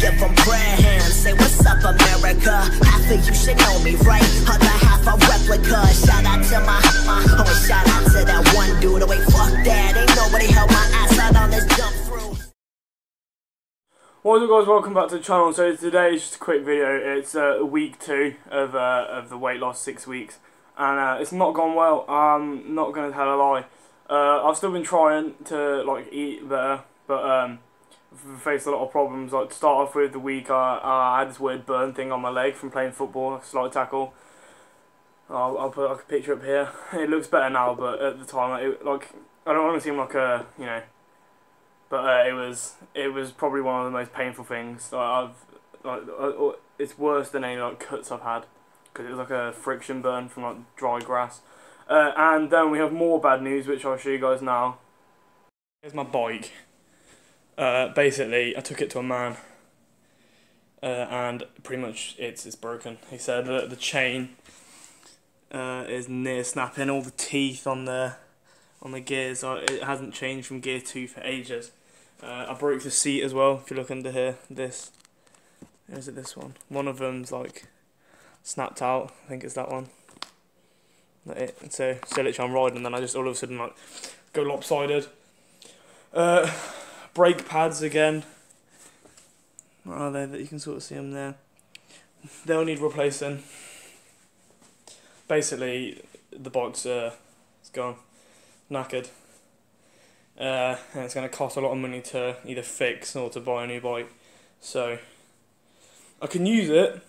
give them prayer hands. Say, what's up, America? Half of you should know me, right? Other half a replica. Shout out to my, my, oh, shout out to that one dude. Oh, wait, fuck that. Ain't nobody held my ass out on this jump through. What is up guys, welcome back to the channel. So today is just a quick video. It's uh, week two of, uh, of the weight loss, six weeks. And uh, it's not gone well, I'm not going to tell a lie. Uh, I've still been trying to like eat better, but um, faced a lot of problems. Like to start off with the week, I, I had this weird burn thing on my leg from playing football, slight tackle. I'll, I'll put like a picture up here. It looks better now, but at the time, it, like I don't want to seem like a you know, but uh, it was it was probably one of the most painful things. Like I've like uh, it's worse than any like cuts I've had because it was like a friction burn from like dry grass. Uh, and then we have more bad news, which I'll show you guys now. Here's my bike. Uh, basically, I took it to a man, uh, and pretty much it's it's broken. He said that the chain uh, is near snapping. All the teeth on the on the gears, are, it hasn't changed from gear two for ages. Uh, I broke the seat as well. If you look under here, this is it. This one. One of them's like snapped out. I think it's that one. That it. So, so literally I'm riding, and then I just all of a sudden like go lopsided. Brake pads again. Where are they? That you can sort of see them there. They'll need replacing. Basically, the bike's uh, it's gone, knackered. Uh, and it's going to cost a lot of money to either fix or to buy a new bike. So, I can use it,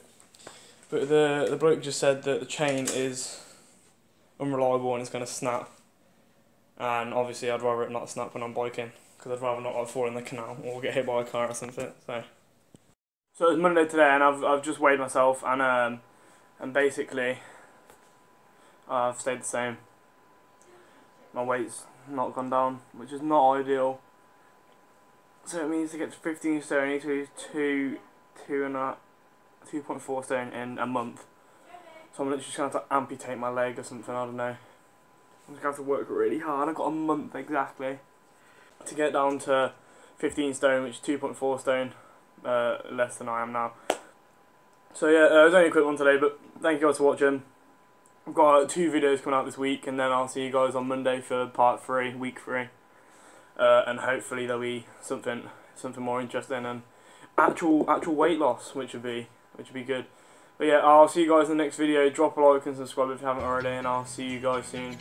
but the the bloke just said that the chain is unreliable and it's going to snap. And obviously, I'd rather it not snap when I'm biking because I'd rather not like, fall in the canal or get hit by a car or something. So, so it's Monday today, and I've I've just weighed myself, and um, and basically, I've stayed the same. My weight's not gone down, which is not ideal. So it means to get to 15 stone, I need to lose two, two and a, 2.4 stone in a month. So I'm literally just going to have to amputate my leg or something, I don't know. I'm just going to have to work really hard. I've got a month exactly to get down to 15 stone, which is 2.4 stone uh, less than I am now. So yeah, uh, it was only a quick one today, but thank you guys for watching. I've got uh, two videos coming out this week, and then I'll see you guys on Monday for part three, week three, uh, and hopefully there'll be something something more interesting and actual actual weight loss, which would be which would be good. But yeah, I'll see you guys in the next video. Drop a like and subscribe if you haven't already, and I'll see you guys soon.